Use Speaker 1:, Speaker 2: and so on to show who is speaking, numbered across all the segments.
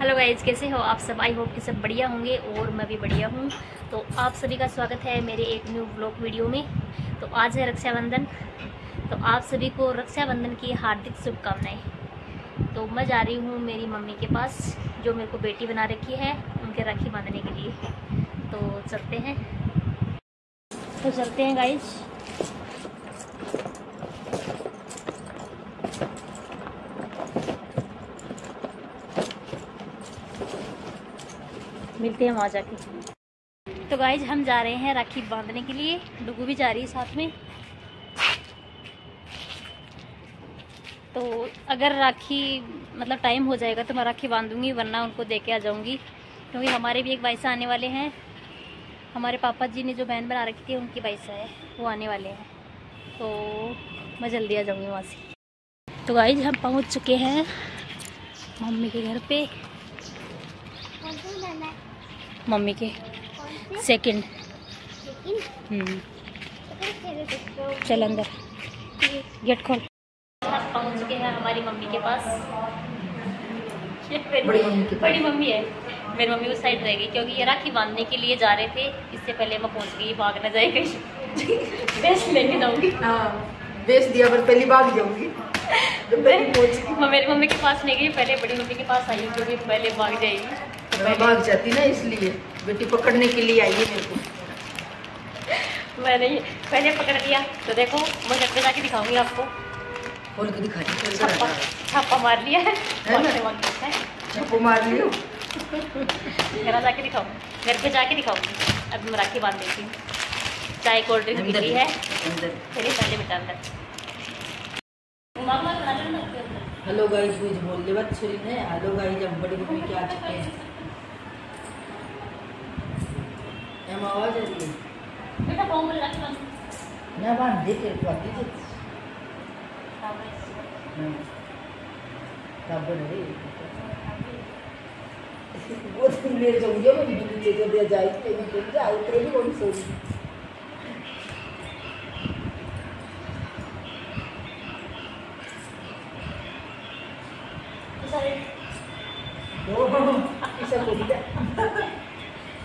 Speaker 1: Hello guys कैसे हो आप सब? आई होप कि सब बढ़िया होंगे और मैं भी बढ़िया हूँ। तो आप सभी का स्वागत है मेरे एक न्यू ब्लॉग वीडियो में। तो आज है रक्षाबंधन। तो आप सभी को रक्षाबंधन की हार्दिक शुभकामनाएँ। तो मैं जा रही हूँ मेरी मम्मी के पास, जो मेरे को बेटी बना रखी है, उनके राखी बांधने के लिए। तो चलते हैं। तो चलते हैं गाइज़ मिलते हैं वहाँ जाके। तो गाइज़ हम जा रहे हैं राखी बांधने के लिए। डुगू भी जा रही है साथ में। तो अगर राखी मतलब टाइम हो जाएगा तो मैं राखी बांधूँगी, वरना उनको दे के आ जाऊँगी। क्योंकि हमारे भी एक भाईसा आने वाले हैं। हमारे पापा जी ने जो बहन बना रखी थी, उनकी भाईसा है। वो आने वाले हैं। तो मैं जल्दी आ जाऊँगी वहाँ से। तो गाइज़ हम पहुँच चुके हैं मम्मी के घर पे। मम्मी के। Second hmm. चल अंदर। गेट खोल। पहुँच चुके हैं हमारी मम्मी के पास।
Speaker 2: बड़ी मम्मी के
Speaker 1: बड़ी मम्मी है। मेरी मम्मी उस साइड रहेगी क्योंकि ये राखी बांधने के लिए जा रहे थे इससे पहले मैं पहुँच गई भाग न जाए कहीं। बेस्ट लेके जाऊँगी।
Speaker 2: हाँ बेच दिया पर पहली बार जाऊँगी। गई।
Speaker 1: मैं मेरी मम्मी के पास नहीं गई पहले बड़ी मम्मी के पास आई क्योंकि पहले भाग जाएगी। तो
Speaker 2: मैं भाग जाती ना इसलिए बेटी पकड़ने के लिए आई है मेरे को।
Speaker 1: मैंने पहले पकड़ लिया। तो देखो मैं घर पे जाके दिखाऊँगी आपको।
Speaker 2: खोल के दिखा दी
Speaker 1: छापा छापा मार लिया है।
Speaker 2: है
Speaker 1: है।
Speaker 2: छप्पो मार लियो?
Speaker 1: घर जाके दिखाऊँगी। घर पे जाके दिखाऊँगी। अब मैं राखी बाँध देती हूँ। चाय कोल्ड ड्रिंक पीती है चलिए पहले बेटा अंदर।
Speaker 2: हेलो गाइस मुझे बोल दे बच्चे ने हेलो गाइस अब बड़ी के आ चुके हैं? एम आवाज़ आ रही है
Speaker 1: बेटा पाँव में राखी बाँध
Speaker 2: ना बाँध दे को है हाँ तब रे वो तुम ले जाओगे मैं नीचे को दे जाए तेरी को जाए तेरी कौन सोई ओ किसा को दिया उधर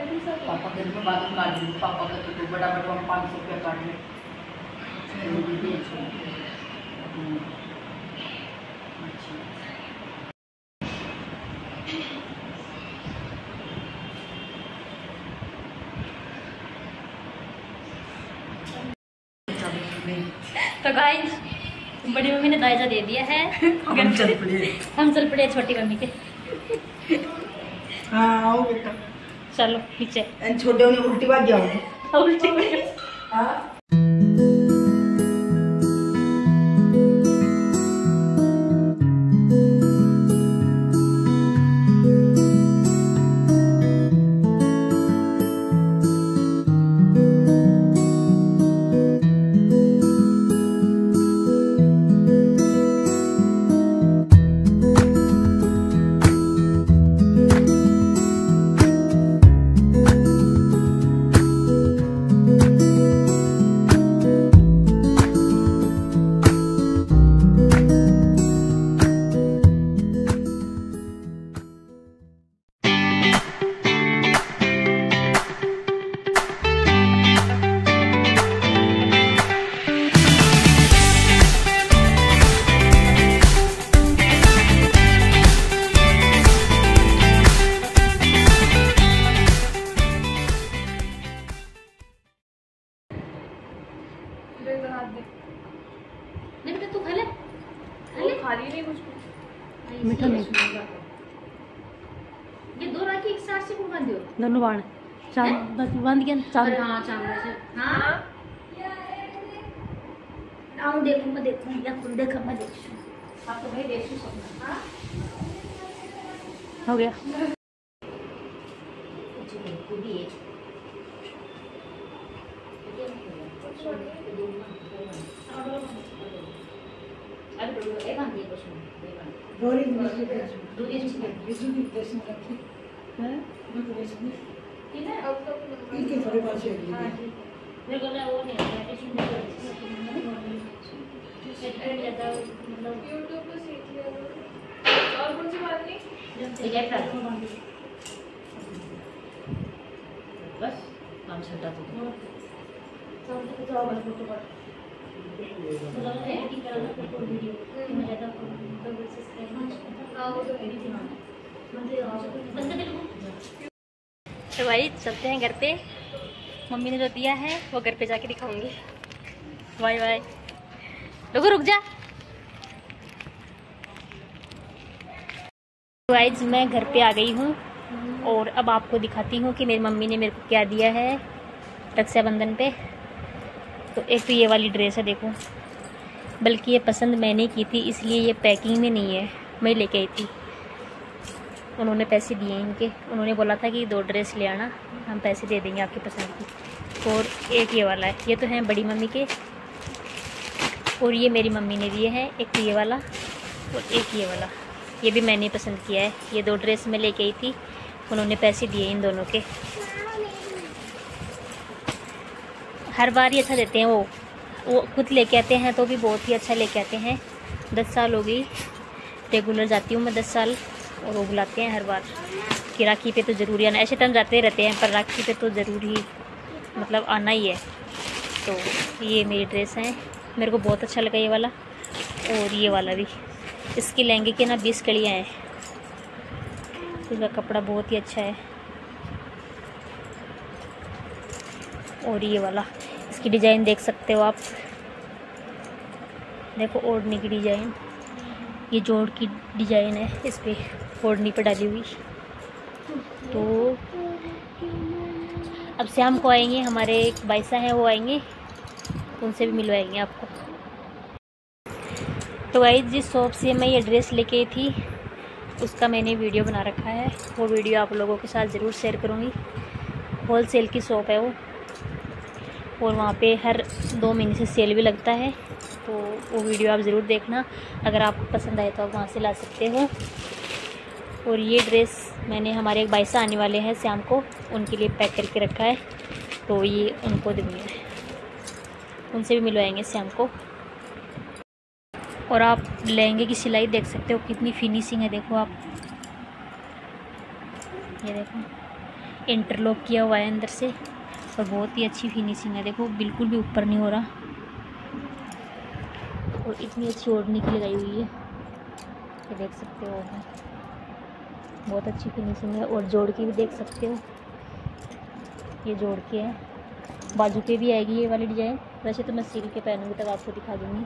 Speaker 2: पापा के में बाद में काट दूँ पापा का तो, बड़ा बड़ा पाँच सौ रुपया काट ले। अच्छा
Speaker 1: तो गाइस बड़ी मम्मी ने दायजा दे दिया है।
Speaker 2: हम चल पड़े।
Speaker 1: हम चल पड़े छोटी मम्मी के।
Speaker 2: हाँ बेटा।
Speaker 1: चलो नीचे
Speaker 2: छोटे उल्टी बात जाओ
Speaker 1: उल्टी। से कौन बाँध दियो दोनों बाण। चार बाँध गया चार हाँ। चार से हाँ आऊँ देखूँ मैं देखूँ या खुद देखा मैं देखूँ आप तो भाई देखूँ सब हाँ। हो? गया।
Speaker 2: गौरी इनके थोड़े पास है
Speaker 3: यूट्यूब पे सीख लिया और कौन सी बात नहीं
Speaker 2: बस काम छटा तो।
Speaker 3: हाँ वो तो है।
Speaker 1: तो भाई, चलते हैं घर पे। मम्मी ने जो दिया है, वो घर पे जाके दिखाऊँगी। Bye bye. रुको, रुक जा। गाइज़ मैं घर पे आ गई हूँ और अब आपको दिखाती हूँ कि मेरी मम्मी ने मेरे को क्या दिया है रक्षाबंधन पे। तो एक तो ये वाली ड्रेस है, देखो। बल्कि ये पसंद मैंने की थी, इसलिए ये पैकिंग में नहीं है, मैं लेके आई थी। उन्होंने पैसे दिए इनके। उन्होंने बोला था कि दो ड्रेस ले आना, हम पैसे दे देंगे आपकी पसंद की। और एक ये वाला है, ये तो है बड़ी मम्मी के। और ये मेरी मम्मी ने दिए हैं, एक ये वाला और एक ये वाला। ये भी मैंने पसंद किया है। ये दो ड्रेस मैं लेके आई थी, उन्होंने पैसे दिए इन दोनों के। हर बार ही अच्छा देते हैं वो। वो खुद लेके आते हैं तो भी बहुत ही अच्छा लेके आते हैं। दस साल हो गई, रेगुलर जाती हूँ मैं दस साल। और वो बुलाते हैं हर बार कि राखी पे तो ज़रूरी आना, ऐसे टाइम जाते रहते हैं, पर राखी पे तो ज़रूर ही मतलब आना ही है। तो ये मेरी ड्रेस है, मेरे को बहुत अच्छा लगा ये वाला और ये वाला भी। इसके लहंगे के ना बीस कड़ियाँ हैं। इसका कपड़ा बहुत ही अच्छा है। और ये वाला, इसकी डिज़ाइन देख सकते हो आप। देखो, ओढ़ने की डिज़ाइन। ये जोड़ की डिज़ाइन है, इस पर फोड़नी पर डाली हुई। तो अब शाम को आएँगे, हमारे एक बाइसा है, वो आएँगे, उनसे भी मिलवाएँगे आपको। तो भाई जिस शॉप से मैं ये ड्रेस लेके थी, उसका मैंने वीडियो बना रखा है। वो वीडियो आप लोगों के साथ ज़रूर शेयर करूँगी। होल सेल की शॉप है वो। और वहाँ पे हर दो महीने से सेल भी लगता है तो वो वीडियो आप ज़रूर देखना, अगर आपको पसंद आए तो आप वहाँ से ला सकते हो। और ये ड्रेस मैंने हमारे एक बाईसा आने वाले हैं शाम को, उनके लिए पैक करके रखा है तो ये उनको दूँगी। उनसे भी मिलवाएँगे शाम को। और आप लहंगे की सिलाई देख सकते हो, कितनी फिनिशिंग है, देखो आप। ये देखो इंटरलॉक किया हुआ है अंदर से। और बहुत ही अच्छी फिनिशिंग है देखो, बिल्कुल भी ऊपर नहीं हो रहा। और इतनी अच्छी ओढ़ने की लगाई हुई है। ये देख सकते हो बहुत अच्छी फिनिशिंग है, और जोड़ की भी देख सकते हो। ये जोड़ के है। बाजू पे भी आएगी ये वाली डिज़ाइन वैसे तो मैं सिल के पहनूँगी तब आपको दिखा दूँगी।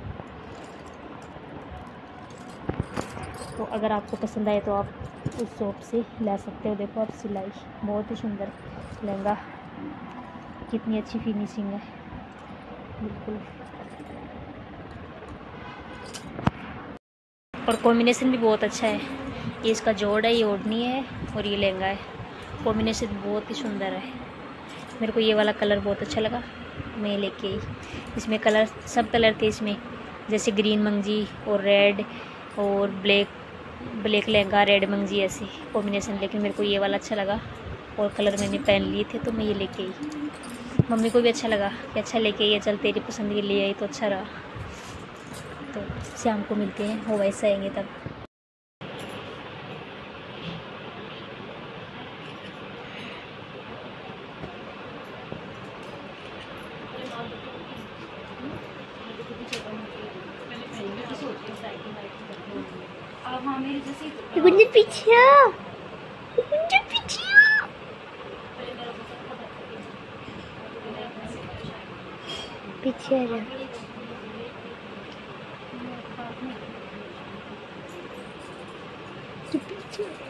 Speaker 1: तो अगर आपको पसंद आए तो आप उस शॉप से ला सकते हो। देखो आप सिलाई, बहुत ही सुंदर, लहंगा। कितनी अच्छी फिनिशिंग है। बिल्कुल। और कॉम्बिनेशन भी बहुत अच्छा है। ये इसका जोड़ है, ये ओढ़नी है और ये लहंगा है। कॉम्बिनेशन बहुत ही सुंदर है। मेरे को ये वाला कलर बहुत अच्छा लगा। मैं लेके आई। इसमें कलर सब कलर थे इसमें, जैसे ग्रीन मंगजी और रेड और ब्लैक ब्लैक लहंगा रेड मंगजी ऐसे कॉम्बिनेशन लेकिन मेरे को ये वाला अच्छा लगा। और कलर मैंने पहन लिए थे तो मैं ये लेके आई। मम्मी को भी अच्छा लगा कि अच्छा लेके ये चल तेरी पसंद के लिए आई तो अच्छा रहा। तो शाम को मिलते हैं, वो वैसे आएँगे तब।
Speaker 4: पीछे आ जा तू पीछे आ जा।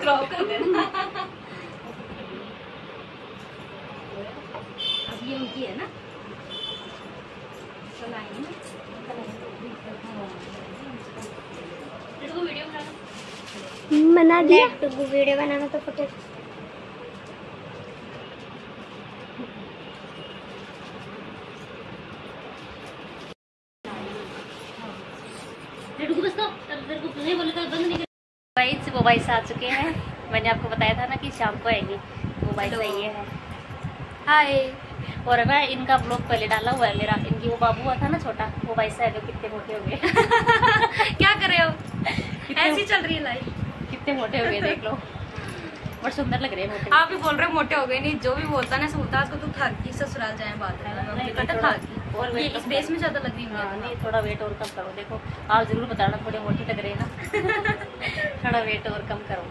Speaker 3: क्रॉप कर देना
Speaker 1: अब ये उनकी है ना।
Speaker 3: चलाएँगे
Speaker 1: वीडियो बनाना।
Speaker 4: बना दिया। तो वीडियो बनाना तो फ़ोटो
Speaker 1: लड्डू को बस तो तब तेरे को नहीं बोले तो बंद नहीं कर भाई से आ चुके हैं। मैंने आपको बताया था ना कि शाम को आएँगे। वो से ये है।
Speaker 3: हाय
Speaker 1: और मैं इनका ब्लॉग पहले डाला हुआ है मेरा। इनकी वो बाबू हुआ था ना छोटा वो भाई से जो कितने मोटे हो गए।
Speaker 3: क्या कर रहे हो? ऐसी चल रही है लाइफ
Speaker 1: कितने मोटे हो गए देख लो। और सुंदर लग रहे हैं मोटे।
Speaker 3: आप भी बोल रहे हो मोटे हो गए नहीं जो भी बोलता ना बोलता उसको तू थर की ससुराल जाए बात है
Speaker 1: और
Speaker 3: ये इस बेस में ज़्यादा लग रही
Speaker 1: हाँ
Speaker 3: है
Speaker 1: नहीं थोड़ा वेट और कम करो। देखो आप ज़रूर बताना थोड़े मोटे लग रहे हैं ना। थोड़ा वेट और कम करो।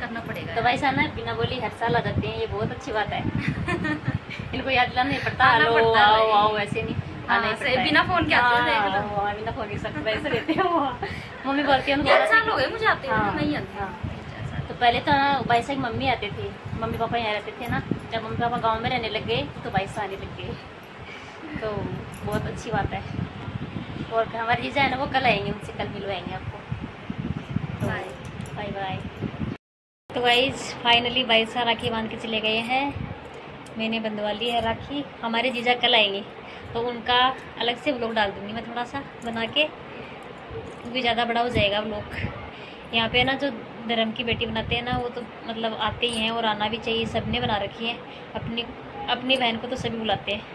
Speaker 3: करना पड़ेगा।
Speaker 1: तो भाई साहब ना बिना बोली हर साल आ जाते हैं ये बहुत अच्छी बात है। इनको याद दिलाना नहीं पड़ता। हेलो आओ आओ ऐसे नहीं
Speaker 3: हाँ। बिना फ़ोन के आते हैं।
Speaker 1: हाँ, बिना फ़ोन के रहते हैं वो। मम्मी बोलती है
Speaker 3: मुझे आते
Speaker 1: हाँ,
Speaker 3: नहीं आते।
Speaker 1: तो पहले तो ना भाई साहब मम्मी आते थे। मम्मी पापा यहाँ रहते थे ना। जब मम्मी पापा गाँव में रहने लग गए तो भाई साहब आने लग गए। तो बहुत अच्छी बात है। और हमारे जीजा है ना वो कल आएँगे उनसे कल मिलवाएँगे आपको।
Speaker 3: बाय।
Speaker 1: बाय बाय तो गाइज़ फाइनली भाई साहब राखी बाँध के चले गए हैं। मैंने बंधवा ली है राखी। हमारे जीजा कल आएँगे। तो उनका अलग से ब्लॉग डाल दूँगी मैं थोड़ा सा बना के। क्योंकि ज़्यादा बड़ा हो जाएगा ब्लॉग यहाँ पे ना जो धर्म की बेटी बनाते हैं ना वो तो मतलब आते ही हैं और आना भी चाहिए सबने बना रखी है। अपनी अपनी बहन को तो सभी बुलाते हैं।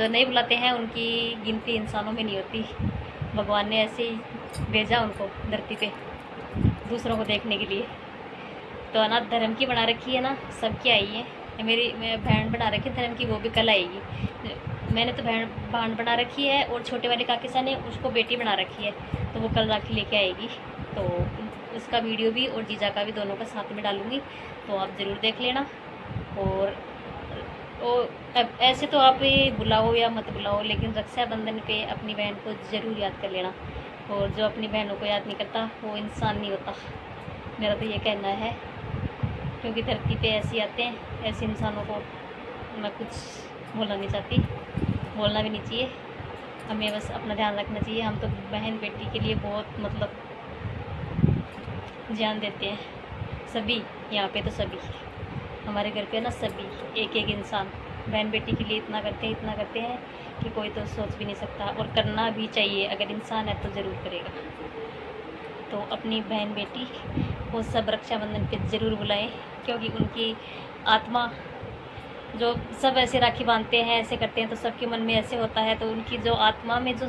Speaker 1: जो नहीं बुलाते हैं, उनकी गिनती इंसानों में नहीं होती। भगवान ने ऐसे ही भेजा उनको धरती पे, दूसरों को देखने के लिए। तो अनाथ धर्म की बना रखी है ना, सबकी आई है। मेरी मैं बहन बना रखी धर्म की, वो भी कल आएगी। मैंने तो बहन बहन बना रखी है और छोटे वाले काकिसा ने उसको बेटी बना रखी है तो वो कल राखी लेके आएगी। तो उसका वीडियो भी और जीजा का भी दोनों का साथ में डालूँगी तो आप ज़रूर देख लेना। और और अब ऐसे तो आप बुलाओ या मत बुलाओ, लेकिन रक्षाबंधन पे अपनी बहन को ज़रूर याद कर लेना। और जो अपनी बहनों को याद नहीं करता, वो इंसान नहीं होता। मेरा तो ये कहना है, क्योंकि धरती पे ऐसे आते हैं, ऐसे इंसानों को मैं कुछ बोलना नहीं चाहती। बोलना भी नहीं चाहिए। हमें बस अपना ध्यान रखना चाहिए। हम तो बहन बेटी के लिए बहुत मतलब जान देते हैं। सभी, यहाँ पे तो सभी। हमारे घर पे ना सभी एक एक इंसान। बहन बेटी के लिए इतना करते हैं, इतना करते हैं कि कोई तो सोच भी नहीं सकता और करना भी चाहिए, अगर इंसान है तो ज़रूर करेगा। तो अपनी बहन बेटी को सब रक्षाबंधन पे ज़रूर बुलाएँ, क्योंकि उनकी आत्मा जो सब ऐसे राखी बांधते हैं, ऐसे करते हैं तो सबके मन में ऐसे होता है तो उनकी जो आत्मा में जो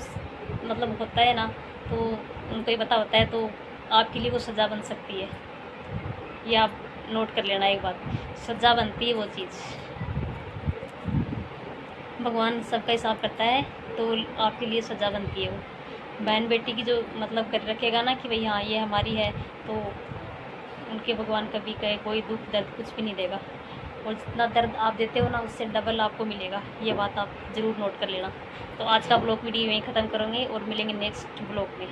Speaker 1: मतलब होता है ना तो उनको ये पता होता है तो आपके लिए वो सज़ा बन सकती है। ये आप नोट कर लेना एक बात, सज़ा बनती है वो चीज़। भगवान सबका हिसाब करता है तो आपके लिए सज़ा बनती है वो। बहन बेटी की जो मतलब कर रखेगा ना कि भाई हाँ ये हमारी है तो उनके भगवान कभी कहे, कोई दुख, दर्द कुछ भी नहीं देगा। और जितना दर्द आप देते हो ना, उससे डबल आपको मिलेगा। ये बात आप ज़रूर नोट कर लेना। तो आज का ब्लॉग वीडियो यहीं ख़त्म करेंगे और मिलेंगे नेक्स्ट ब्लॉग में।